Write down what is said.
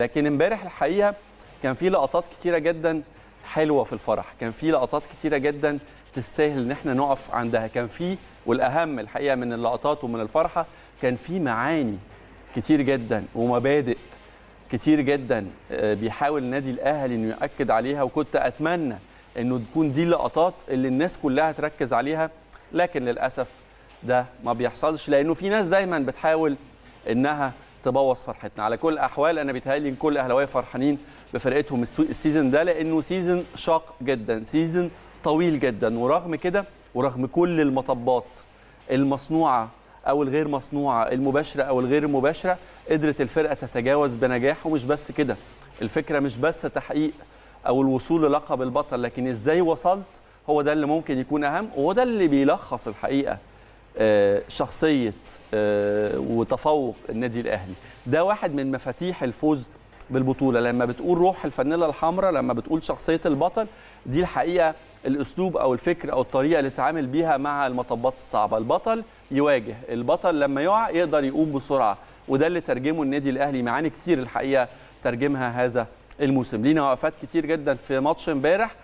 لكن امبارح الحقيقة كان في لقطات كتيرة جدا حلوة في الفرح. كان في لقطات كتيرة جدا تستاهل إن إحنا نقف عندها. كان في والأهم الحقيقة من اللقطات ومن الفرحة كان في معاني كتير جدا ومبادئ كتير جدا آه، بيحاول النادي الأهلي إنه يأكد عليها. وكنت أتمنى إنه تكون دي اللقطات اللي الناس كلها تركز عليها. لكن للأسف ده ما بيحصلش لأنه في ناس دايما بتحاول إنها تبوظ فرحتنا. على كل الأحوال أنا بيتهيألي إن كل أهلاوية فرحانين بفرقتهم ال season ده لأنه season شاق جدا season طويل جدا. ورغم كده ورغم كل المطبات المصنوعة أو الغير مصنوعة المباشرة أو الغير مباشرة قدرت الفرقة تتجاوز بنجاح. ومش بس كده الفكرة مش بس تحقيق أو الوصول للقب البطل لكن إزاي وصلت؟ هو ده اللي ممكن يكون أهم وهو ده اللي بيلخص الحقيقة. شخصية آه، وتفوق النادي الأهلي. ده واحد من مفاتيح الفوز بالبطولة. لما بتقول روح الفانيلا الحمراء لما بتقول شخصية البطل دي الحقيقة الأسلوب أو الفكر أو الطريقة اللي تتعامل بيها مع المطبات الصعبة. البطل يواجه البطل لما يقع يقدر يقوم بسرعة وده اللي ترجمه النادي الأهلي معاني كتير الحقيقة ترجمها هذا الموسم. لينا وقفات كتير جدا في ماتش امبارح.